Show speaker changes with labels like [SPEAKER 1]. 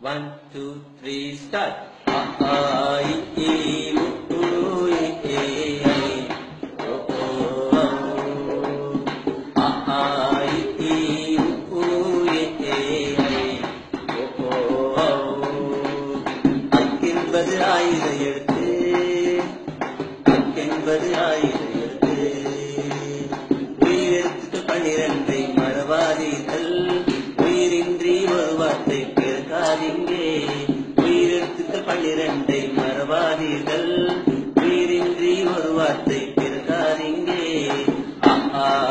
[SPEAKER 1] One, two, three, start. அக்கென்பது ஆயிர எழுத்து அக்கென்பது ஆயிர எழுத்து உயிரெழுத்துக்கு பன்னிரண்டு மறவாதீங்கே. உயிரெழுத்துக்கள் பன்னிரண்டை மறவாதீர்கள். உயிரின்றி ஒரு வார்த்தை பிறக்காதீங்கே அம்மா